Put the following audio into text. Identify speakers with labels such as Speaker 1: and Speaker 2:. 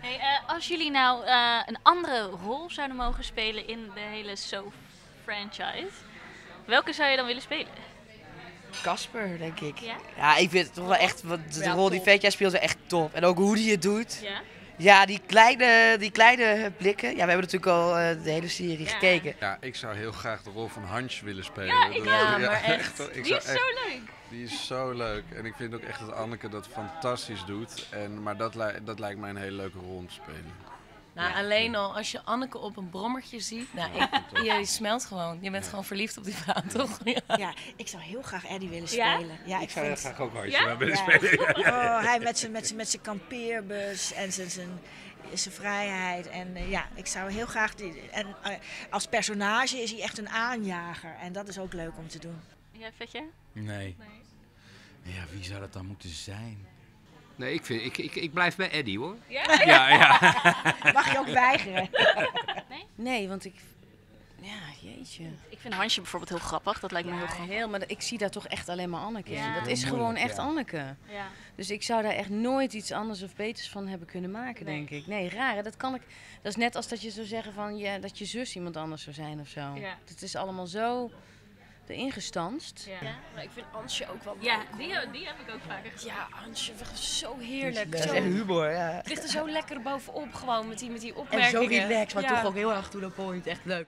Speaker 1: Hey, eh, als jullie nou eh, een andere rol zouden mogen spelen in de hele So-franchise, welke zou je dan willen spelen?
Speaker 2: Casper, denk ik.
Speaker 1: Ja?
Speaker 2: Ja, ik vind het toch wel echt, want de
Speaker 3: Ja,
Speaker 2: rol die. Vetja speelt is echt top. En ook hoe die het doet.
Speaker 1: Ja?
Speaker 2: Ja, die kleine, die kleine blikken. Ja, we hebben natuurlijk al eh, de hele serie
Speaker 1: Ja.
Speaker 2: gekeken.
Speaker 4: Ja, ik zou heel graag de rol van Hans willen spelen.
Speaker 1: Ja, ik
Speaker 3: ook. Ja, maar echt.
Speaker 4: ik
Speaker 1: Die is zo
Speaker 4: echt-
Speaker 1: leuk.
Speaker 4: Die is zo leuk. En ik vind ook echt dat Anneke dat fantastisch doet. En, maar dat, li- dat lijkt mij een hele leuke rol om te spelen.
Speaker 3: Nou, alleen al als je Anneke op een brommertje ziet. Nou, ik, je smelt gewoon. Je bent gewoon verliefd op die vrouw, toch? Ja.
Speaker 5: Ja, ik zou heel graag Eddie willen spelen. Ja, ik,
Speaker 6: zou heel
Speaker 5: vind...
Speaker 6: graag ook Hansje
Speaker 1: Ja?
Speaker 6: willen
Speaker 5: Ja.
Speaker 6: spelen.
Speaker 5: Oh, hij met zijn, met zijn, met zijn kampeerbus en zijn, zijn, zijn vrijheid. En eh, ja, ik zou heel graag... Die, en eh, als personage is hij echt een aanjager. En dat is ook leuk om te doen.
Speaker 1: Ja, Vetje?
Speaker 7: Nee.
Speaker 1: Nee.
Speaker 7: Ja, wie zou dat dan moeten zijn?
Speaker 6: Nee, ik, vind, ik, ik, ik blijf bij Eddie hoor.
Speaker 1: Ja?
Speaker 7: Ja, ja.
Speaker 5: Mag je ook weigeren?
Speaker 8: Nee, want ik. Ja, jeetje.
Speaker 1: Ik vind Hansje bijvoorbeeld heel grappig. Dat lijkt me heel grappig.
Speaker 8: heel, maar ik zie daar toch echt alleen maar Anneke in.
Speaker 1: Ja.
Speaker 8: Dat is gewoon
Speaker 7: moeilijk,
Speaker 8: echt
Speaker 7: ja.
Speaker 8: Anneke.
Speaker 1: Ja.
Speaker 8: Dus ik zou daar echt nooit iets anders of beters van hebben kunnen maken,
Speaker 1: Nee.
Speaker 8: denk ik. Nee, raar. hè? Dat kan ik. Dat is net als dat je zou zeggen van ja, dat je zus iemand anders zou zijn of zo.
Speaker 1: Ja.
Speaker 8: Het is allemaal zo erin gestanst.
Speaker 1: Ja.
Speaker 3: Maar ik vind Ansje ook wel
Speaker 1: Ja, die, die heb ik ook vaker gezien.
Speaker 3: Ja, Ansje, zo heerlijk.
Speaker 2: Dat is
Speaker 3: Zo,
Speaker 2: echt humor, ja.
Speaker 3: het ligt er zo lekker bovenop gewoon met die, met die
Speaker 2: En
Speaker 3: opmerkingen.
Speaker 2: zo relaxed, maar
Speaker 3: Ja.
Speaker 2: toch ook heel erg to the point. Echt leuk.